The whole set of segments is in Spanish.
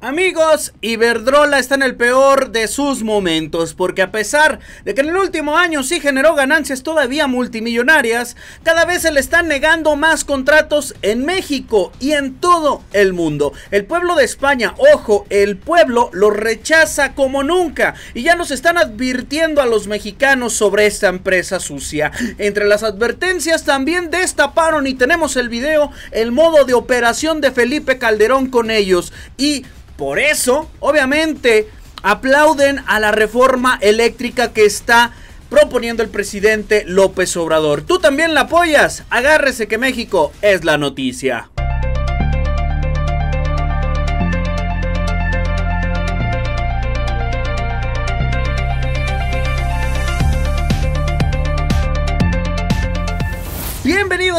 Amigos, Iberdrola está en el peor de sus momentos, porque a pesar de que en el último año sí generó ganancias todavía multimillonarias, cada vez se le están negando más contratos en México y en todo el mundo. El pueblo de España, ojo, el pueblo lo rechaza como nunca y ya nos están advirtiendo a los mexicanos sobre esta empresa sucia. Entre las advertencias también destaparon y tenemos el video, el modo de operación de Felipe Calderón con ellos y por eso, obviamente, aplauden a la reforma eléctrica que está proponiendo el presidente López Obrador. ¿Tú también la apoyas? Agárrese que México es la noticia.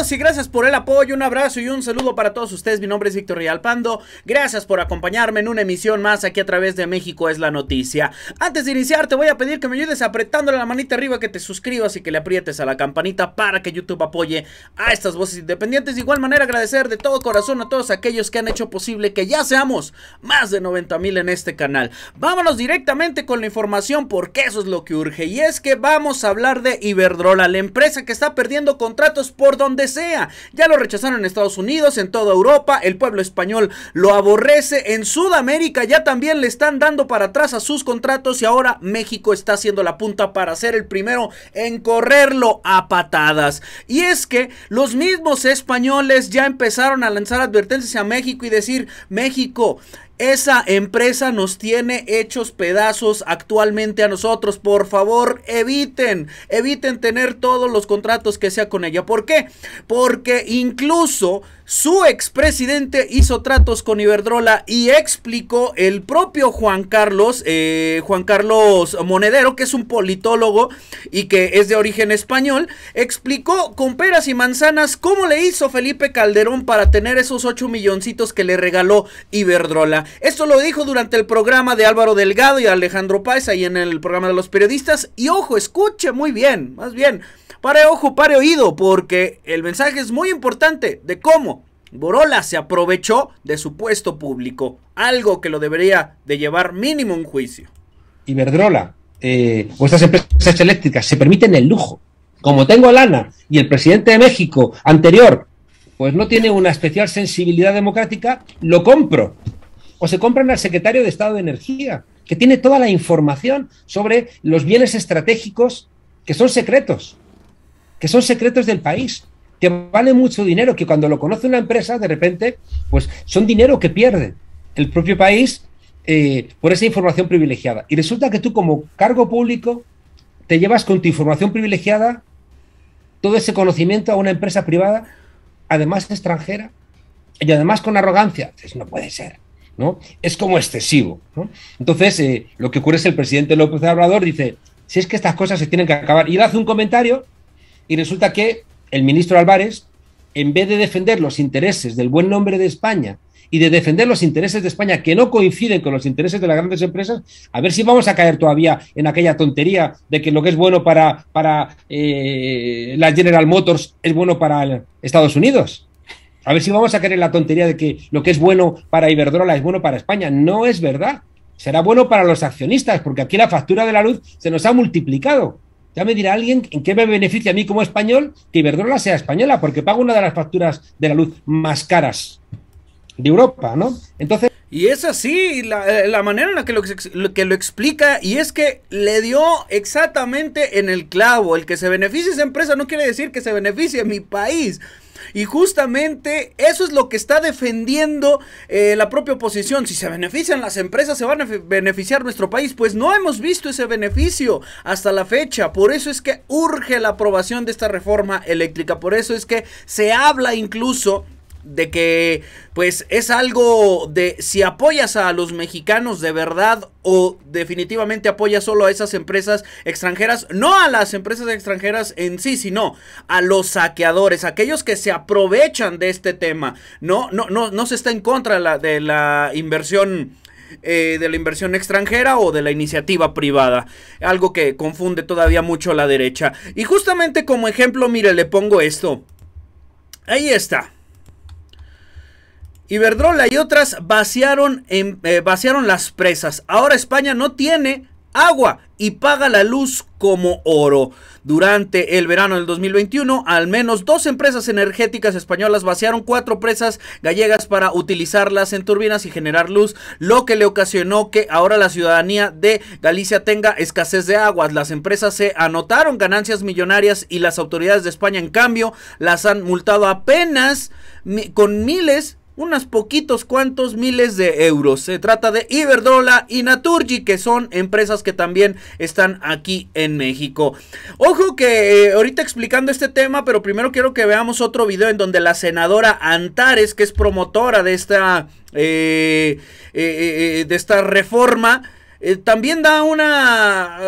Y gracias por el apoyo, un abrazo y un saludo para todos ustedes. Mi nombre es Víctor Rialpando. Gracias por acompañarme en una emisión más aquí a través de México es la noticia. Antes de iniciar te voy a pedir que me ayudes apretándole la manita arriba, que te suscribas y que le aprietes a la campanita para que YouTube apoye a estas voces independientes. De igual manera agradecer de todo corazón a todos aquellos que han hecho posible que ya seamos más de 90 mil en este canal. Vámonos directamente con la información porque eso es lo que urge y es que vamos a hablar de Iberdrola, la empresa que está perdiendo contratos por donde sea. Ya lo rechazaron en Estados Unidos, en toda Europa, el pueblo español lo aborrece, en Sudamérica ya también le están dando para atrás a sus contratos y ahora México está haciendo la punta para ser el primero en correrlo a patadas. Y es que los mismos españoles ya empezaron a lanzar advertencias a México y decir, México, esa empresa nos tiene hechos pedazos actualmente a nosotros. Por favor, eviten, eviten tener todos los contratos que sea con ella. ¿Por qué? Porque incluso su expresidente hizo tratos con Iberdrola y explicó el propio Juan Carlos, eh, Juan Carlos Monedero, que es un politólogo y que es de origen español, explicó con peras y manzanas cómo le hizo Felipe Calderón para tener esos 8 milloncitos que le regaló Iberdrola. Esto lo dijo durante el programa de Álvaro Delgado y Alejandro Páez, ahí en el programa de los periodistas. Y ojo, escuche muy bien, más bien. Pare ojo, pare oído, porque el mensaje es muy importante de cómo Borola se aprovechó de su puesto público, algo que lo debería de llevar mínimo un juicio. Iberdrola, eh, vuestras empresas eléctricas se permiten el lujo. Como tengo lana y el presidente de México anterior, pues no tiene una especial sensibilidad democrática, lo compro. O se compran al secretario de Estado de Energía, que tiene toda la información sobre los bienes estratégicos que son secretos que son secretos del país, que vale mucho dinero, que cuando lo conoce una empresa, de repente, pues son dinero que pierde el propio país eh, por esa información privilegiada. Y resulta que tú como cargo público te llevas con tu información privilegiada todo ese conocimiento a una empresa privada, además extranjera, y además con arrogancia. No puede ser. ¿No? Es como excesivo. Entonces, eh, lo que ocurre es el presidente López Obrador dice, si es que estas cosas se tienen que acabar. Y él hace un comentario y resulta que el ministro Álvarez, en vez de defender los intereses del buen nombre de España y de defender los intereses de España que no coinciden con los intereses de las grandes empresas, a ver si vamos a caer todavía en aquella tontería de que lo que es bueno para, para eh, la General Motors es bueno para Estados Unidos. A ver si vamos a caer en la tontería de que lo que es bueno para Iberdrola es bueno para España. No es verdad. Será bueno para los accionistas, porque aquí la factura de la luz se nos ha multiplicado. Ya me dirá alguien en qué me beneficia a mí como español que Iberdrola sea española, porque pago una de las facturas de la luz más caras de Europa, ¿no? Entonces. Y es así la, la manera en la que lo, que lo explica, y es que le dio exactamente en el clavo. El que se beneficie esa empresa no quiere decir que se beneficie mi país. Y justamente eso es lo que está defendiendo eh, la propia oposición. Si se benefician las empresas, se van a beneficiar nuestro país. Pues no hemos visto ese beneficio hasta la fecha. Por eso es que urge la aprobación de esta reforma eléctrica. Por eso es que se habla incluso de que pues es algo de si apoyas a los mexicanos de verdad o definitivamente apoyas solo a esas empresas extranjeras, no a las empresas extranjeras en sí, sino a los saqueadores, aquellos que se aprovechan de este tema. No, no, no, no se está en contra de la, de la inversión eh, de la inversión extranjera o de la iniciativa privada. Algo que confunde todavía mucho a la derecha. Y justamente como ejemplo, mire, le pongo esto. Ahí está. Iberdrola y otras eh, vaciaron las presas. Ahora España no tiene agua y paga la luz como oro. Durante el verano del 2021, al menos dos empresas energéticas españolas vaciaron cuatro presas gallegas para utilizarlas en turbinas y generar luz, lo que le ocasionó que ahora la ciudadanía de Galicia tenga escasez de aguas. Las empresas se anotaron ganancias millonarias y las autoridades de España, en cambio, las han multado apenas con miles unos poquitos cuantos miles de euros. Se trata de Iberdrola y Naturgy, que son empresas que también están aquí en México. Ojo que eh, ahorita explicando este tema, pero primero quiero que veamos otro video en donde la senadora Antares, que es promotora de esta, eh, eh, de esta reforma, también da una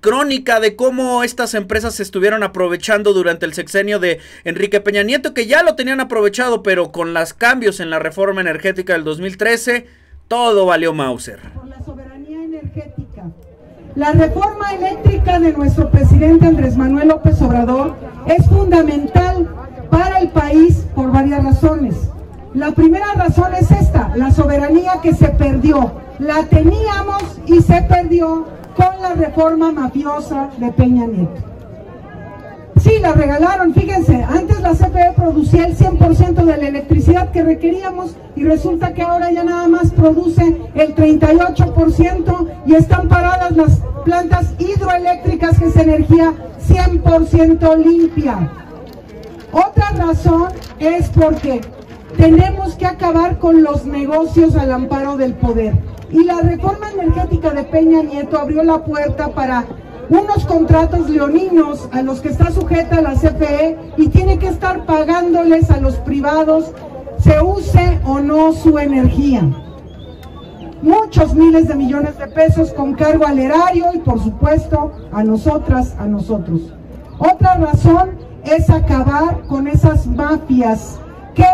crónica de cómo estas empresas se estuvieron aprovechando durante el sexenio de Enrique Peña Nieto, que ya lo tenían aprovechado, pero con los cambios en la reforma energética del 2013, todo valió Mauser. Por la soberanía energética. La reforma eléctrica de nuestro presidente Andrés Manuel López Obrador es fundamental para el país por varias razones. La primera razón es esta, la soberanía que se perdió. La teníamos y se perdió con la reforma mafiosa de Peña Nieto. Sí, la regalaron, fíjense, antes la CFE producía el 100% de la electricidad que requeríamos y resulta que ahora ya nada más produce el 38% y están paradas las plantas hidroeléctricas que es energía 100% limpia. Otra razón es porque tenemos que acabar con los negocios al amparo del poder. Y la reforma energética de Peña Nieto abrió la puerta para unos contratos leoninos a los que está sujeta la CFE y tiene que estar pagándoles a los privados, se use o no su energía. Muchos miles de millones de pesos con cargo al erario y por supuesto a nosotras, a nosotros. Otra razón es acabar con esas mafias que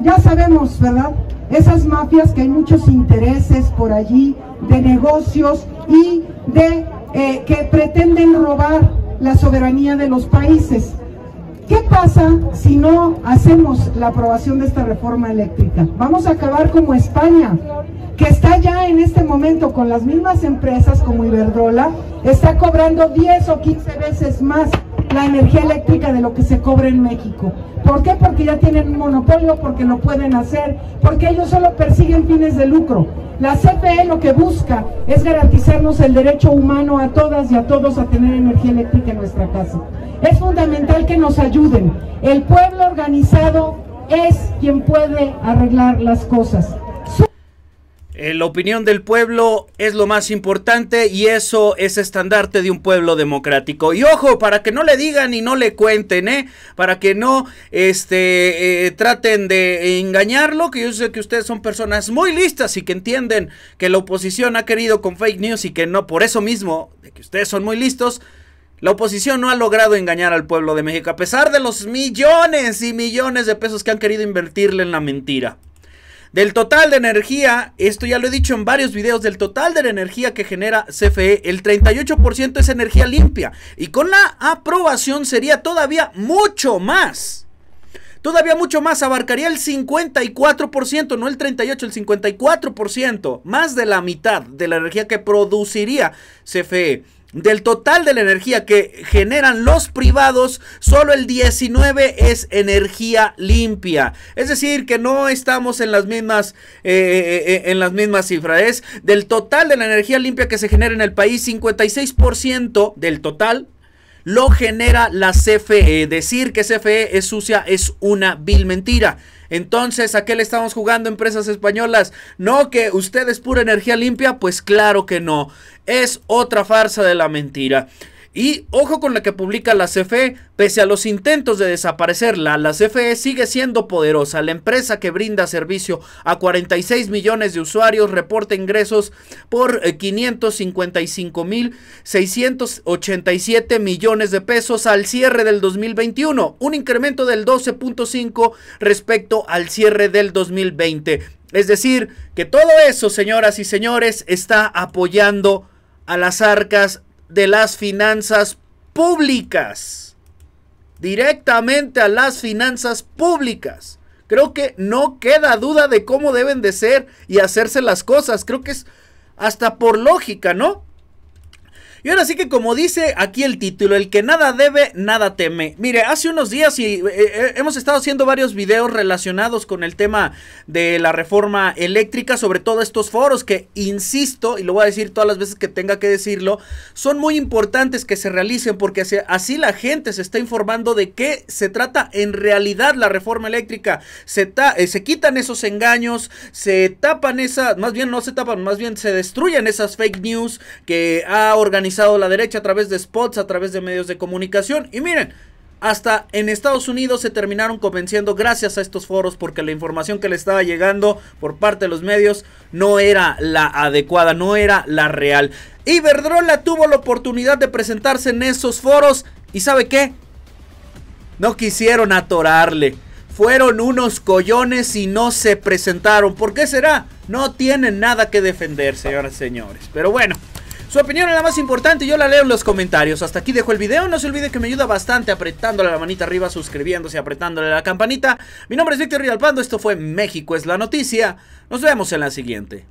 ya sabemos, ¿verdad? Esas mafias que hay muchos intereses por allí de negocios y de eh, que pretenden robar la soberanía de los países. ¿Qué pasa si no hacemos la aprobación de esta reforma eléctrica? Vamos a acabar como España, que está ya en este momento con las mismas empresas como Iberdrola, está cobrando 10 o 15 veces más la energía eléctrica de lo que se cobra en México. ¿Por qué? Porque ya tienen un monopolio, porque lo pueden hacer, porque ellos solo persiguen fines de lucro. La CFE lo que busca es garantizarnos el derecho humano a todas y a todos a tener energía eléctrica en nuestra casa. Es fundamental que nos ayuden. El pueblo organizado es quien puede arreglar las cosas. Eh, la opinión del pueblo es lo más importante y eso es estandarte de un pueblo democrático. Y ojo, para que no le digan y no le cuenten, ¿eh? Para que no este, eh, traten de engañarlo, que yo sé que ustedes son personas muy listas y que entienden que la oposición ha querido con fake news y que no, por eso mismo, de que ustedes son muy listos, la oposición no ha logrado engañar al pueblo de México, a pesar de los millones y millones de pesos que han querido invertirle en la mentira. Del total de energía, esto ya lo he dicho en varios videos, del total de la energía que genera CFE, el 38% es energía limpia. Y con la aprobación sería todavía mucho más. Todavía mucho más, abarcaría el 54%, no el 38, el 54%, más de la mitad de la energía que produciría CFE. Del total de la energía que generan los privados, solo el 19 es energía limpia. Es decir, que no estamos en las mismas, eh, eh, eh, en las mismas cifras. del total de la energía limpia que se genera en el país, 56% del total lo genera la CFE. Decir que CFE es sucia es una vil mentira. Entonces, ¿a qué le estamos jugando empresas españolas? No que usted es pura energía limpia, pues claro que no. Es otra farsa de la mentira. Y ojo con la que publica la CFE, pese a los intentos de desaparecerla, la CFE sigue siendo poderosa. La empresa que brinda servicio a 46 millones de usuarios reporta ingresos por 555 eh, mil 687 millones de pesos al cierre del 2021, un incremento del 12.5 respecto al cierre del 2020. Es decir, que todo eso, señoras y señores, está apoyando a las arcas de las finanzas públicas. Directamente a las finanzas públicas. Creo que no queda duda de cómo deben de ser y hacerse las cosas. Creo que es hasta por lógica, ¿no? Y ahora sí que como dice aquí el título, el que nada debe, nada teme. Mire, hace unos días y eh, eh, hemos estado haciendo varios videos relacionados con el tema de la reforma eléctrica, sobre todo estos foros que, insisto, y lo voy a decir todas las veces que tenga que decirlo, son muy importantes que se realicen porque así la gente se está informando de qué se trata en realidad la reforma eléctrica. Se, eh, se quitan esos engaños, se tapan esas, más bien no se tapan, más bien se destruyen esas fake news que ha organizado la derecha a través de spots, a través de medios de comunicación. Y miren, hasta en Estados Unidos se terminaron convenciendo gracias a estos foros porque la información que le estaba llegando por parte de los medios no era la adecuada, no era la real. Iberdrola tuvo la oportunidad de presentarse en esos foros y ¿sabe qué? No quisieron atorarle. Fueron unos collones y no se presentaron. ¿Por qué será? No tienen nada que defender, señoras y señores. Pero bueno, su opinión es la más importante, yo la leo en los comentarios. Hasta aquí dejo el video, no se olvide que me ayuda bastante apretándole la manita arriba, suscribiéndose, apretándole la campanita. Mi nombre es Víctor Rialpando, esto fue México es la noticia. Nos vemos en la siguiente.